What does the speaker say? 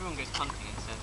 everyone goes punting instead.